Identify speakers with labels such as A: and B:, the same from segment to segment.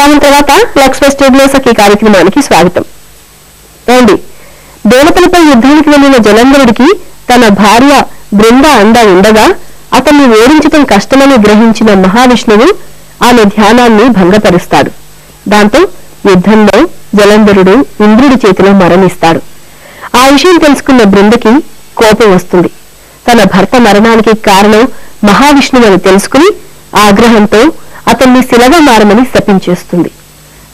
A: విరామం తర్వాత లక్ష్మీ స్టేడియో సఖీ కార్యక్రమానికి స్వాగతం. రండి దేవతలపై యుద్ధానికి వెళ్ళిన జలంధరుడికి తన భార్య బృంద అంద ఉండగా అతన్ని ఓడించటం కష్టమని గ్రహించిన మహావిష్ణువు ఆమె ధ్యానాన్ని భంగపరుస్తాడు. దాంతో యుద్ధంలో జలంధరుడు ఇంద్రుడి చేతిలో మరణిస్తాడు. ఆ విషయం తెలుసుకున్న బృందకి కోపం వస్తుంది. తన భర్త మరణానికి కారణం మహావిష్ణువు అని తెలుసుకుని ఆగ్రహంతో అతన్ని శిలగా మారమని శపించేస్తుంది.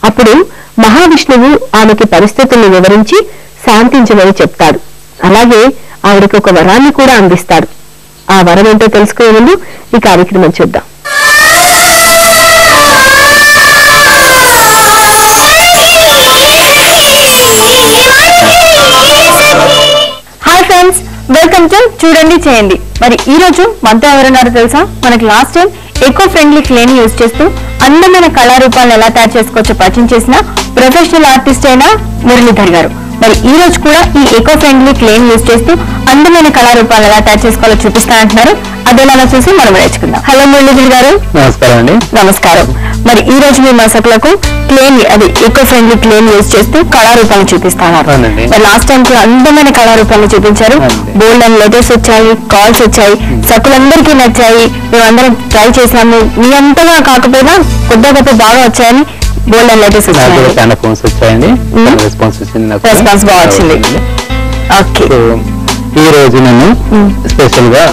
A: అప్పుడు మహావిష్ణువు ఆమెకి పరిస్థితుల్ని వివరించి శాంతించమని చెప్తాడు. అలాగే ఆవిడకి ఒక వరాన్ని కూడా అందిస్తాడు. ఆ వరం ఏంటో తెలుసుకునే ముందు ఈ కార్యక్రమం చూద్దాం.
B: హాయ్ ఫ్రెండ్స్ వెల్కమ్ టు చూడండి చేయండి మరి ఈ రోజు మనతో ఎవరున్నారో తెలుసా? మనకి last time eco friendly clay ని యూజ్ చేస్తూ అందమైన కళారూపాలను ఎలా తయారు చేసుకోవచ్చో పరిచయం చేసిన ప్రొఫెషనల్ ఆర్టిస్ట్ అయిన మురళీధర్ గారు. మరి ఈ రోజు కూడా ఈ ఎకో ఫ్రెండ్లీ క్లే ని యూజ్ చేస్తూ అందమైన కళారూపాలను ఎలా తయారు చేసుకోవాలో చూపిస్తానంటున్నారు. అదేలా చూసి మనం నేర్చుకుందాం. హలో మురళీధర్ గారు.
C: నమస్కారం అండి.
B: నమస్కారం. మరి ఈ రోజు మీ మసకులకు క్లేన్ అది ఎకో ఫ్రెండ్లీ క్లేన్ యూజ్ చేస్తూ చూపిస్తున్నారు.
C: అవునండి.
B: మరి లాస్ట్ టైం కూడా అందమైన కళారూపాలను చూపించారు. బోల్డ్ అండ్ లెటర్స్ వచ్చాయి కాల్స్ వచ్చాయి సకులందరికీ నచ్చాయి. మేమందరం ట్రై చేసాము మీ అంతగా కాకపోయినా కొద్దిగా గొప్ప బాగా వచ్చాయని బోల్డ్ అండ్ లెటర్స్
C: వచ్చాయండి. రెస్పాన్స్
B: బాగా వచ్చింది. ఓకే.
C: ఈ రోజు నేను. స్పెషల్గా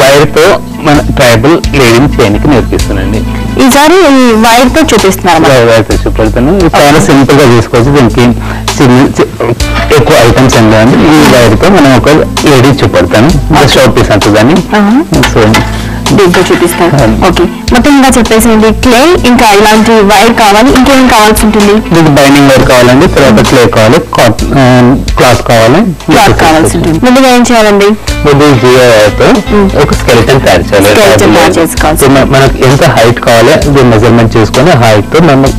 C: వైర్తో మన ట్రైబల్ లేడింగ్ చేయడానికి నేర్పిస్తానండి.
B: ఈసారి వైర్తో చూపిస్తున్నారు.
C: వైర్తో చూపెడతాను ఇది చాలా సింపుల్గా చేసుకోవచ్చు దీనికి ఎక్కువ ఐటమ్స్ ఏం లేదండి ఈ వైర్తో మనం ఒక లేడీ చూపెడతాను. Shop piece అంటుందని. సో
B: దీంతో చూపిస్తారు
C: అవును.
B: ఓకే. మొత్తం ఇంకా చెప్పేసేయండి. క్లే ఇంకా ఇలాంటి వైర్ కావాలి ఇంకేం కావాల్సి ఉంటుంది?
C: దీనికి బైండింగ్ వైర్ కావాలండి తర్వాత క్లే కావాలి క్లాత్ కావాలి.
B: క్లాత్ కావాల్సి ఉంటుంది. ముందుగా ఏం చేయాలండి?
C: ముందు జియో తో ఒక స్కెలిటన్ తయారు చేయాలి. మనకి ఎంత హైట్ కావాలి అది మెజర్మెంట్ చేసుకొని హైట్తో మనం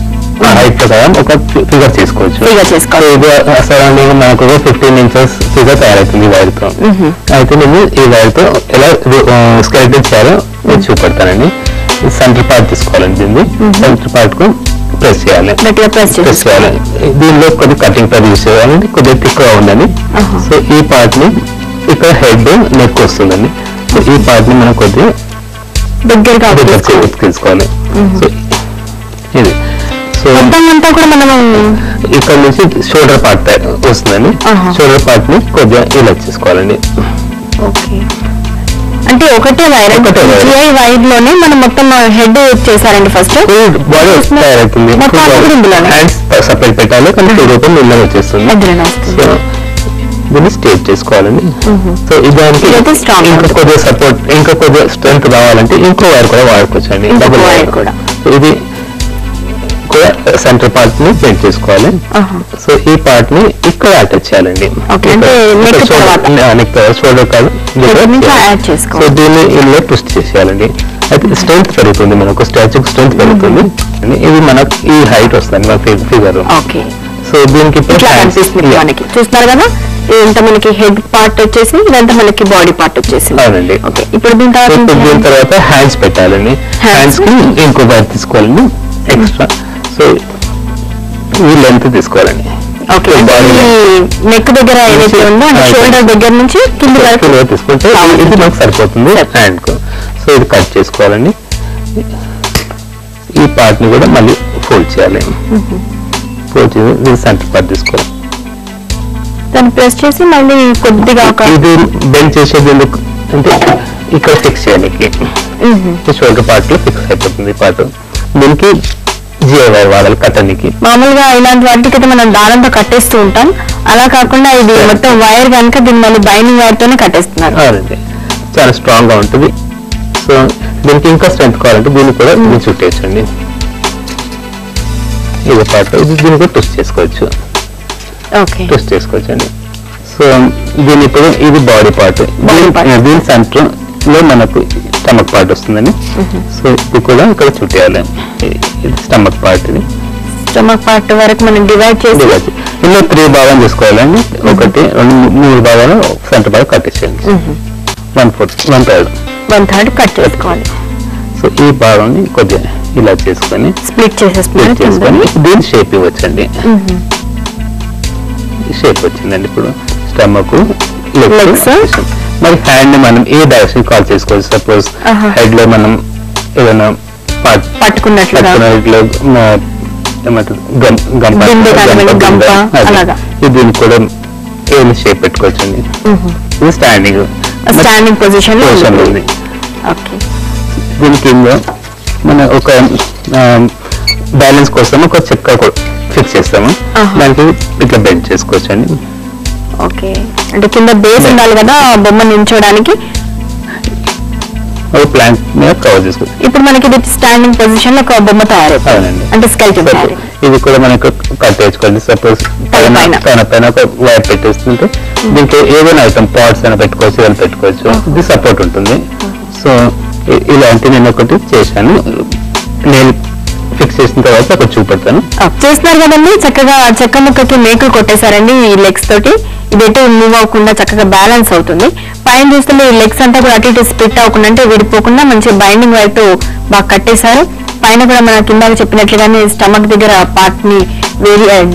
C: హైట్ ప్రకారం ఒక ఫిగర్ చేసుకోవచ్చు.
B: Figure చేసుకోవాలి.
C: ఇది సరౌండింగ్ మనకు ఫిఫ్టీన్ ఇంచెస్ ఫిగర్ తయారవుతుంది ఈ వైర్తో. అయితే నేను ఈ వైర్తో ఎలా స్కెలిటన్ చేయాలో నేను చూపెడతానండి. సెంటర్ పార్ట్ తీసుకోవాలండి దీన్ని సెంటర్ పార్ట్కు ప్రెస్ చేయాలి.
B: ప్రెస్
C: చేయాలి. దీనిలో కొద్ది కటింగ్ పది యూస్ చేయాలండి కొద్దిగా థిక్గా ఉందని
B: ఆహా.
C: సో ఈ పార్ట్ని ఇక్కడ హెడ్ నెక్ వస్తుందండి. సో ఈ పార్ట్ని మనం కొద్దిగా
B: దగ్గరగా
C: దగ్గర
B: తీసుకోవాలి.
C: సో ఇది. సో
B: అంతా కూడా మనం
C: ఇక్కడ నుంచి షోల్డర్ పార్ట్ వస్తుందండి. షోల్డర్ పార్ట్ని కొద్దిగా ఇలా చేసుకోవాలండి.
B: ఓకే. అంటే ఒకటే వైర్
C: ఒకటే వైర్.
B: జిఐ వైర్లోనే మనం మొత్తం హెడ్ చేశారండి ఫస్ట్
C: బాడీ
B: ఇందులోనే.
C: హ్యాండ్స్ సపరేట్ పెట్టాలి. కానీ టూ రూపం ఇళ్ళ వచ్చేస్తుంది దీన్ని స్టేట్ చేసుకోవాలండి. సో ఇంకా
B: ఉంటుంది.
C: కొద్దిగా సపోర్ట్ ఇంకా కొద్దిగా స్ట్రెంత్ కావాలంటే ఇంకో వైర్ కూడా వాడుకోవచ్చు అండి డబుల్ వైర్
B: కూడా.
C: ఇది కూడా సెంటర్ పార్ట్ని పెయింట్ చేసుకోవాలి. సో ఈ పార్ట్ని ఇక్కడ అటాచ్ చేయాలండి. షోల్డర్ కాదు
B: ఇక్కడ
C: సో. దీన్ని ఇందులో ట్విస్ట్ చేసేయాలండి. అయితే స్ట్రెంత్ పెరుగుతుంది మనకు. స్టాచ్యూకి స్ట్రెంత్ పెరుగుతుంది. అని ఇది మనకు ఈ హైట్ వస్తుంది మన ఫిగర్
B: ఓకే
C: సో దీనికి
B: చూస్తున్నారు కదా? ఇదంతా మనకి హెడ్ పార్ట్ వచ్చేసి ఇదంతా మనకి బాడీ పార్ట్ వచ్చేసింది.
C: అవునండి.
B: ఓకే ఇప్పుడు దీని తర్వాత
C: దీని? తర్వాత హ్యాండ్స్ పెట్టాలండి. హ్యాండ్స్కి ఇంకో వైర్ తీసుకోవాలండి. ఎక్స్ట్రా సో ఈ లెంత్ తీసుకోవాలండి.
B: ఓకే నెక్ దగ్గర ఏదైతే ఉందో. షోల్డర్ దగ్గర నుంచి కింది వరకు
C: తీసుకుంటే. ఇది మనకు సరిపోతుంది హ్యాండ్ సో ఇది కట్ చేసుకోవాలండి. ఈ పార్ట్ని కూడా మళ్ళీ ఫోల్డ్ చేయాలి. ఫోల్డ్ చేసి ఇది సెంటర్ పార్ట్ తీసుకోవాలి.
B: దాన్ని ప్రెస్ చేసి మళ్ళీ కొద్దిగా ఒక
C: ఇది బెండ్ చేసేది ఎందుకు? అంటే ఇక్కడ ఫిక్స్ చేయాలి. షోల్డర్ పార్ట్లో ఫిక్స్ అయిపోతుంది పార్ట్ దీనికి వాడాలి కట్టనికి
B: మామూలుగా ఇలాంటి వాటికి అయితే మనం దారంతో కట్టేస్తూ ఉంటాం. అలా కాకుండా ఇది మొత్తం వైర్ కనుక దీన్ని మళ్ళీ బైండింగ్ వైర్ తోనే కట్టేస్తున్నారు
C: అవునండి చాలా స్ట్రాంగ్గా ఉంటుంది. సో దీనికి ఇంకా స్ట్రెంత్ కావాలంటే దీన్ని కూడా దీన్ని చుట్టేయచ్చండి ఇది పార్ట్ ఇది దీన్ని కూడా ట్విస్ట్ చేసుకోవచ్చు.
B: ఓకే.
C: ట్విస్ట్ చేసుకోవచ్చు అండి సో దీని ఇప్పుడు ఇది బాడీ పార్ట్. దీని సెంటర్లో మనకు స్టమక్ పార్ట్ వస్తుందండి. సో ఇది కూడా ఇక్కడ చుట్టేయాలి. ఇది స్టమక్ పార్ట్ ఇది.
B: స్టమక్ పార్ట్ వరకు మనం డివైడ్ చేసి.
C: ఇందులో త్రీ భాగం చేసుకోవాలండి. ఒకటి రెండు మూడు భాగాలు సెంటర్ భాగం కట్టేసేయండి one fourth one third.
B: One third cut చేసుకోవాలి.
C: సో ఈ భాగాన్ని కొద్దిగా ఇలా చేసుకొని
B: స్ప్లిట్
C: స్ప్లిట్ చేసుకొని. దీని షేప్ ఇవ్వచ్చండి. షేప్ వచ్చిందండి ఇప్పుడు. స్టమక్. మరి హ్యాండ్ మనం ఏ డైరెక్షన్ కాల్ చేసుకోవచ్చు సపోజ్. హెడ్లో మనం ఏదైనా
B: పట్టుకున్నట్లుగా.
C: దీనికి కూడా ఏమి షేప్ పెట్టుకోవచ్చండి? ఇది స్టాండింగ్
B: స్టాండింగ్
C: పొజిషన్లో
B: ఉంది ఓకే.
C: దీని కింద మన ఒక బ్యాలెన్స్ కోసం ఒక చెక్క ఫిక్స్ చేస్తాము. దానికి ఇట్లా బెండ్ చేసుకోవచ్చండి.
B: ఓకే. అంటే కింద బేస్ ఉండాలి కదా బొమ్మ నించోడానికి
C: ఒక ప్లాంట్ మీద కవర్ చేసుకోవచ్చు
B: ఇప్పుడు మనకి ఇది స్టాండింగ్ పొజిషన్లో ఒక బొమ్మ తయారైంది
C: అవునండి.
B: అంటే స్కెల్టన్
C: ఇది కూడా మనకు కట్ వేసుకోండి సపోజ్
B: పైన.
C: పైన ఒక వైర్ పెట్టేస్తుంటే దీనికి ఏదైనా ఐటమ్ పాట్స్ అయినా పెట్టుకోవచ్చు ఏదైనా పెట్టుకోవచ్చు. ఇది సపోర్ట్ ఉంటుంది. సో ఇలాంటి నేను ఒకటి చేశాను. నేను ఫిక్స్ చేసిన తర్వాత చూపెడతాను.
B: చేస్తున్నారు కదండి చక్కగా చెక్క ముక్కకి మేకులు కొట్టేశారండి ఈ లెగ్స్ తోటి. ఇది ఎటు మూవ్ అవ్వకుండా చక్కగా బ్యాలెన్స్ అవుతుంది. పైన చూస్తుంటే ఈ లెగ్స్ అంతా కూడా అటు ఇటు స్ప్లిట్ అవ్వకుండా అంటే విడిపోకుండా మంచి బైండింగ్ వైపు బాగా కట్టేశారు. పైన కూడా మన కింద చెప్పినట్లుగానే స్టమక్ దగ్గర పార్ట్ని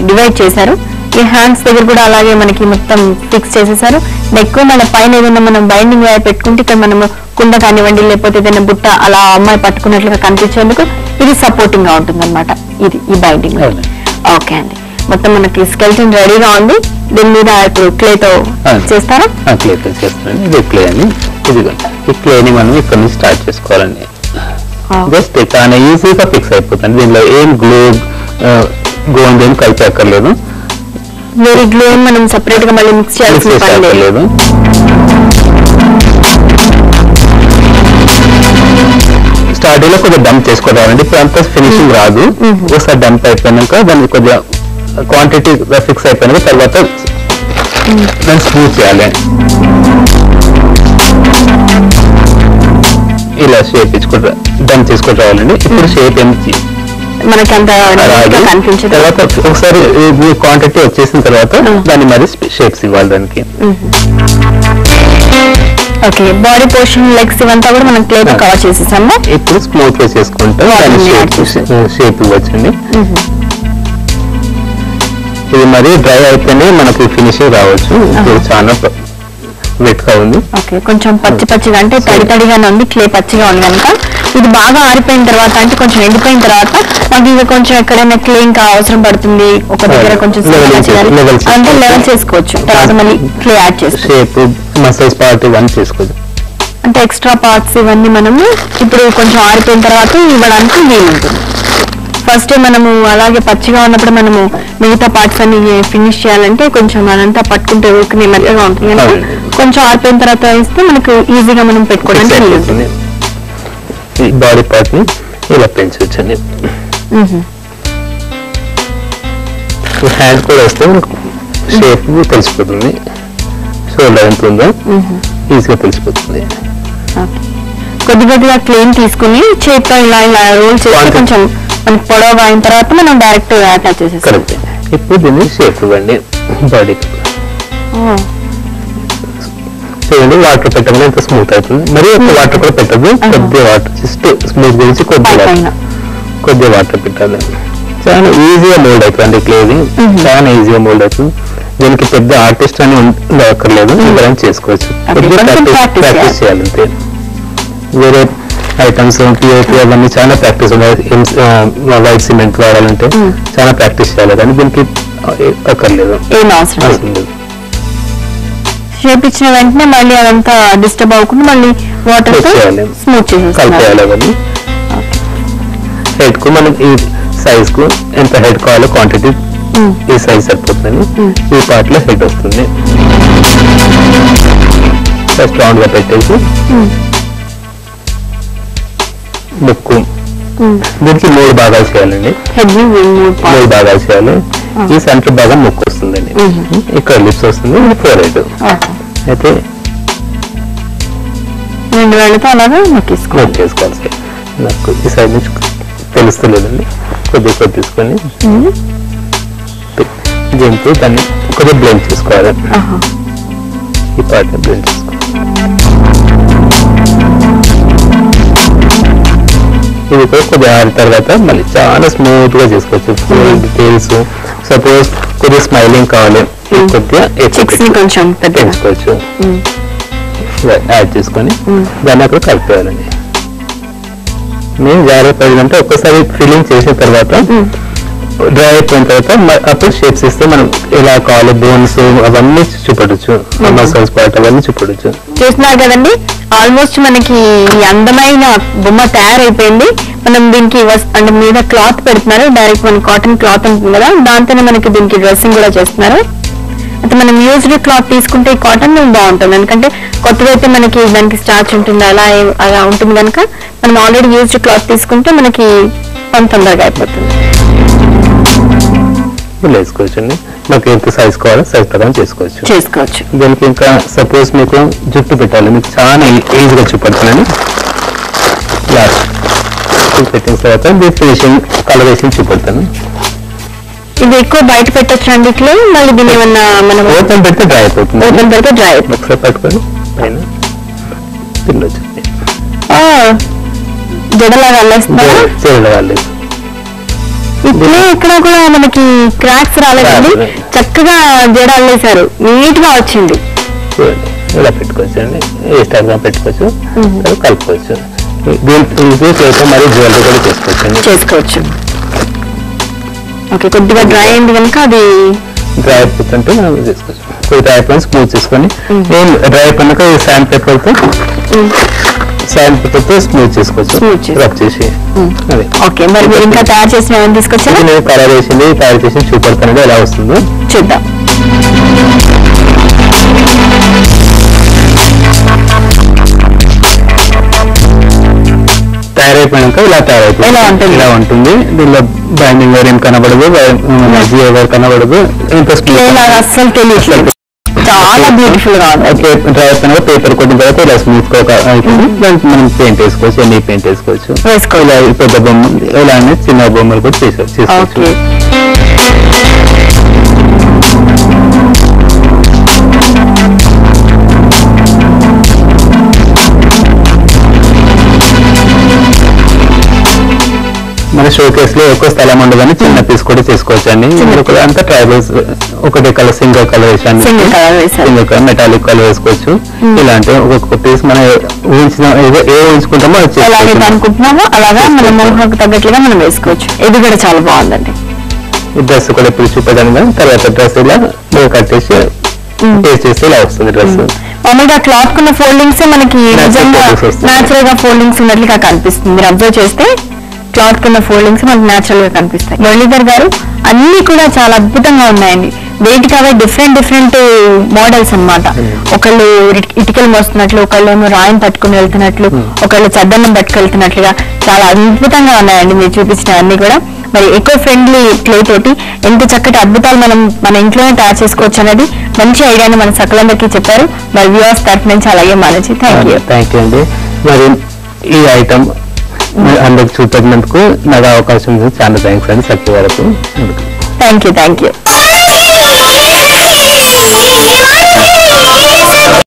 B: డివైడ్ చేశారు. ఈ హ్యాండ్స్ దగ్గర కూడా అలాగే మనకి మొత్తం ఫిక్స్ చేసేసారు. నెక్ మన పైన ఏదైనా మనం బైండింగ్ వైర్ పెట్టుకుంటే ఇక్కడ మనము కుండ కానివ్వండి లేకపోతే ఏదైనా బుట్ట అలా అమ్మాయి పట్టుకున్నట్లుగా కనిపించేందుకు ఇది సపోర్టింగ్గా ఉంటుంది ఇది ఈ బైండింగ్. ఓకే అండి. మొత్తం మనకి స్కెల్టన్ రెడీగా ఉంది. దీని మీద ఇప్పుడు క్లేతో. చేస్తారా?
C: క్లే చేస్తున్నాను ఇది క్లే అని ఇది ఈ క్లేని మనం ఇక్కడ నుంచి స్టార్ట్ చేసుకోవాలండి. జస్ట్ చాలా ఈజీగా ఫిక్స్ అయిపోతుంది. దీనిలో ఏం గ్లూ గోల్డ్ ఏం కలిపి అక్కర్లేదు.
B: వేరే గ్లూ మనం సెపరేట్గా మళ్ళీ మిక్స్ చేయాల్సిన పని లేదు.
C: స్టార్టింగ్లో కొద్దిగా డంప్ చేసుకోవాలండి ఇప్పుడు అంతా ఫినిషింగ్ రాదు. ఒకసారి డంప్ అయిపోయినాక దాన్ని కొద్దిగా క్వాంటిటీ ఫిక్స్ అయిపోయినాక తర్వాత దాన్ని స్మూత్ చేయాలి. ఇలా షేప్ ఇచ్చుకుంటా డంప్ చేసుకుంటూ రావాలండి. ఇప్పుడు షేప్ చే-
B: మనకి అంత కనిపించదు.
C: తర్వాత ఒకసారి క్వాంటిటీ వచ్చేసిన తర్వాత దాన్ని మరి షేప్స్ ఇవ్వాలి దానికి.
B: ఓకే బాడీ పోర్షన్ లెగ్స్ ఇవంతా కూడా మనం క్లేతో. కవర్ చేసేసాము?
C: ఇప్పుడు
B: యాడ్
C: షేప్ షేప్ ఇవ్వచ్చండి. ఇది మరి డ్రై అయితేనే మనకి ఫినిషింగ్ రావచ్చు. ఇది చాలా వెట్గా ఉంది.
B: ఓకే కొంచెం పచ్చి పచ్చిగా అంటే తడి తడిగానే ఉంది క్లే పచ్చిగా ఉంది కనుక. ఇది బాగా ఆరిపోయిన తర్వాత అంటే కొంచెం ఎండిపోయిన తర్వాత మాకు ఇంకా కొంచెం ఎక్కడైనా క్లే ఇంకా అవసరం పడుతుంది ఒక దగ్గర కొంచెం. అంటే లెవెల్ చేసుకోవచ్చు. తర్వాత మళ్ళీ క్లే యాడ్ చేసుకోవచ్చు
C: మసాజ్ పార్ట్ ఇవన్నీ చేసుకోవచ్చు.
B: అంటే ఎక్స్ట్రా పార్ట్స్ ఇవన్నీ మనము ఇప్పుడు కొంచెం ఆరిపోయిన తర్వాత ఇవ్వడానికి వీలు ఉంటుంది. ఫస్ట్ మనము అలాగే పచ్చిగా ఉన్నప్పుడు మనము మిగతా పార్ట్స్ అన్ని ఫినిష్ చేయాలంటే కొంచెం అదంతా పట్టుకుంటే ఊరికి మెత్తగా ఉంటుంది. కొంచెం ఆరిపోయిన తర్వాత ఇస్తే మనకు ఈజీగా మనం పెట్టుకోవడానికి వీలు ఉంటుంది.
C: ఈ బాడీ పార్ట్ని ఇలా పెంచవచ్చండి. హ్యాండ్ కూడా వస్తే మనకు షేప్ తెలిసిపోతుంది. షోల్డర్ ఎంత ఉందో? ఈజీగా తెలిసిపోతుంది.
B: కొద్ది కొద్దిగా క్లీన్ తీసుకుని చేతితో ఇలా ఇలా రోల్ చేసి. కొంచెం మనకి పొడవుగా అయిన తర్వాత మనం డైరెక్ట్ అటాచ్ చేసేస్తాం.
C: కరెక్ట్ ఇప్పుడు దీన్ని షేప్ ఇవ్వండి. బాడీకి
B: ఓ,
C: చూడండి వాటర్ పెట్టగానే ఎంత స్మూత్ అవుతుంది. మరి ఎక్కువ వాటర్ కూడా పెట్టదు కొద్దిగా వాటర్ జస్ట్ స్మూత్ గురించి కొద్దిగా కొద్దిగా వాటర్ పెట్టాలి. చాలా ఈజీగా మోల్డ్ అవుతుంది క్లేది చాలా ఈజీగా మోల్డ్ అవుతుంది. దీనికి పెద్ద ఆర్టిస్ట్ అని ఉండక్కర్లేదు ఎవరైనా చేసుకోవచ్చు. ప్రాక్టీస్
B: practice
C: ప్రాక్టీస్ చేయాలి అంతే. వేరే ఐటమ్స్ పిఓపి అవన్నీ చాలా ప్రాక్టీస్ ఉన్నాయి వైట్ సిమెంట్ వాడాలంటే చాలా ప్రాక్టీస్ చేయాలి. కానీ దీనికి అక్కర్లేదు.
B: అవసరం లేదు. ఇచ్చిన వెంటనే మళ్ళీ అదంతా డిస్టర్బ్ అవ్వకుండా మళ్ళీ
C: వాటర్తో.
B: స్మూత్
C: అవన్నీ. హెడ్కు మనం ఈ సైజ్కు ఎంత హెడ్ కావాలో క్వాంటిటీ ఈ సైజ్ సరిపోతుందని ఈ పార్ట్లో హెడ్ వస్తుంది. ఫస్ట్ రౌండ్గా పెట్టేసి ముక్కు. దీనికి మూడు భాగాలు చేయాలండి.
B: మూడు
C: భాగాలు చేయాలి. ఈ సెంటర్ భాగం ముక్కు వస్తుందండి ఇక్కడ లిప్స్ వస్తుంది ఇది ఫోర్ హెడ్ అయితే
B: రెండు వేలతో అలాగా నొక్కేసుకో
C: సార్. నాకు ఈ సైడ్ నుంచి తెలుస్తలేదండి. కొద్దిగా కొద్ది తీసుకొని దాన్ని కొద్దిగా బ్లెండ్ చేసుకోవాలి. ఈ పార్ట్ బ్లెండ్ చేసుకోవాలి ఇది కూడా కొద్దిగా ఆరిన తర్వాత మళ్ళీ చాలా స్మూత్గా చేసుకోవచ్చు. ఫుల్ డీటెయిల్స్ సపోజ్ కొద్దిగా స్మైలింగ్ కావాలి. కొద్దిగా
B: కొంచెం
C: పెంచుకోవచ్చు యాడ్ చేసుకొని దాన్ని అక్కడ కలిపేయాలండి నేను జాగ్రత్త పడిందంటే ఒక్కసారి ఫిల్లింగ్ చేసిన తర్వాత డ్రై అయిపోయిన తర్వాత అప్పుడు షేప్స్ ఇస్తే మనం ఎలా కావాలి బోన్స్ అవన్నీ చూపడచ్చు మసాల్స్ పార్ట్ అవన్నీ చూపడచ్చు
B: చూస్తున్నారు కదండి? ఆల్మోస్ట్ మనకి అందమైన బొమ్మ తయారైపోయింది. మనం దీనికి వస్- అంటే మీద క్లాత్ పెడుతున్నారు. డైరెక్ట్ మన కాటన్ క్లాత్ ఉంటుంది కదా దాంతోనే మనకి దీనికి డ్రెస్సింగ్ కూడా చేస్తున్నారు. అయితే మనం యూజ్డ్ క్లాత్ తీసుకుంటే ఈ కాటన్ బాగుంటుంది. ఎందుకంటే కొత్తదైతే మనకి దానికి స్టార్చ్ ఉంటుంది అలా అలా ఉంటుంది కనుక మనం ఆల్రెడీ యూజ్డ్ క్లాత్ తీసుకుంటే మనకి పని తొందరగా అయిపోతుంది.
C: ఇలా వేసుకోవచ్చు అండి మాకు ఎంత సైజ్ కావాలో సైజ్ ప్రకారం చేసుకోవచ్చు.
B: చేసుకోవచ్చు.
C: దానికి ఇంకా సపోజ్ మీకు జుట్టు పెట్టాలి. మీకు చాలా ఈజీగా చూపడుతున్నాను. పెట్టిన తర్వాత దీని ఫినిషింగ్ కలరేషన్ చూపెడతాను.
B: ఇది ఎక్కువ బయట పెట్టచ్చు అండి ఇట్లా? మళ్ళీ దీన్ని ఏమన్నా మనం
C: ఓపెన్ పెడితే డ్రై అయిపోతుంది.
B: ఓపెన్ పెడితే డ్రై అయిపోతుంది
C: ఒకసారి పట్టుకొని పైన. తినొచ్చు
B: జడలాగా అల్లేస్తున్నారా
C: చేయడం వాళ్ళు
B: ఇట్లే ఇక్కడ కూడా మనకి క్రాక్స్ రాలేదండి.
C: రాలేదు.
B: చక్కగా జడ అల్లేశారు. నీట్గా వచ్చింది
C: ఇలా పెట్టుకోవచ్చు అండి. ఏ స్టైల్గా పెట్టుకోవచ్చు. తర్వాత కలుపుకోవచ్చు. దీని మరి జ్యువెలరీ కూడా చేసుకోవచ్చు
B: చేసుకోవచ్చు. ఓకే కొద్దిగా డ్రై అయింది కనుక అది
C: డ్రై అయిపోతుంటే మనం చేసుకోవచ్చు. కొద్ది డ్రై అయిపోయిన స్మూత్ చేసుకొని నేను డ్రై అయిపోయినాక ఈ శాండ్ పేపర్తో శాండ్ పేపర్తో స్మూత్ చేసుకోవచ్చు.
B: Smooth చేసుకో-
C: రబ్ చేసి అదే.
B: ఓకే మరి మీరు ఇంకా తయారు చేసిన ఏమైనా తీసుకొచ్చారా?
C: ఇది నేను కలర్ వేసింది తయారు చేసి చూపెడతానండి. ఎలా వస్తుందో.
B: చూద్దాం.
C: తయారైపోయాక ఇలా తయారైపోయింది.
B: ఇలా ఉంటుంది.
C: ఇలా ఉంటుంది. దీనిలో బైండింగ్ వేర్ ఏం కనబడదు జియో వేర్ కనబడదు. ఇంత
B: నాకు అస్సలు తెలియట్లేదు చాలా బ్యూటిఫుల్గా ఉంది.
C: డ్రై అయిపోయినాక పేపర్ కొట్టిన తర్వాత ఇలా స్మూత్గా దానికి మనం పెయింట్ వేసుకోవచ్చు ఎన్ని పెయింట్ వేసుకోవచ్చు.
B: వేసుకోవాలి
C: పెద్ద బొమ్మ ఇలా చిన్న బొమ్మలు కూడా చేసే- చేసుకోవచ్చు.
B: ఓకే
C: మన షోకేస్లో ఎక్కువ స్థలం ఉండదని చిన్న పీస్ కూడా చేసుకోవచ్చు అండి ఇంకొక అంతా ట్రైబల్స్ ఒకటి కలర్ సింగిల్ కలర్ వేసాను. సింగిల్ కలర్ మెటాలిక్ కలర్ వేసుకోవచ్చు. ఇలాంటి ఒక్కొక్క పీస్ మనం ఊహించిన ఏ ఊహించుకుంటామో చేసుకోవచ్చు.
B: అనుకుంటున్నామో అలాగా మన మోహకు తగ్గట్లుగా మనం వేసుకోవచ్చు. ఇది కూడా చాలా బాగుందండి.
C: ఈ డ్రెస్ కూడా ఇప్పుడు చూపెట్టాను కదా. తర్వాత డ్రెస్ ఇలా కట్టేసి పేస్ట్ చేస్తే ఇలా వస్తుంది డ్రెస్.
B: మామూలుగా క్లాత్ కున్న ఫోల్డింగ్స్ మనకి నిజంగా. న్యాచురల్గా ఫోల్డింగ్స్ ఉన్నట్లుగా కనిపిస్తుంది. మీరు అబ్జర్వ్ చేస్తే క్లాత్ కున్న ఫోల్డింగ్స్ మనకి న్యాచురల్గా కనిపిస్తాయి. మురళీధర్ గారు అన్ని కూడా చాలా అద్భుతంగా ఉన్నాయండి. వేటికి అవే డిఫరెంట్ డిఫరెంట్ మోడల్స్ అన్నమాట. ఒకళ్ళు ఇట్- ఇటుకలు మోస్తున్నట్లు ఒకళ్ళు ఏమో రాయిని పట్టుకుని వెళ్తున్నట్లు ఒకళ్ళు చద్దన్నం పట్టుకెళ్తున్నట్లుగా చాలా అద్భుతంగా ఉన్నాయండి మీరు చూపించిన అన్ని కూడా. మరి ఎకో ఫ్రెండ్లీ క్లే తోటి ఎంత చక్కటి అద్భుతాలు మనం మన ఇంట్లోనే తయారు చేసుకోవచ్చు అనేది మంచి ఐడియాని మన సకలందరికీ చెప్పారు. మరి వ్యూవర్స్ తరఫు నుంచి అలాగే మనచి థ్యాంక్ యూ
C: థ్యాంక్ యూ అండి. మరి ఈ ఐటమ్ అందరికి చూపెట్టినందుకు నాకు అవకాశం ఉంది. చాలా థ్యాంక్స్ అండి. సత్య వరకు.
B: Thank you thank you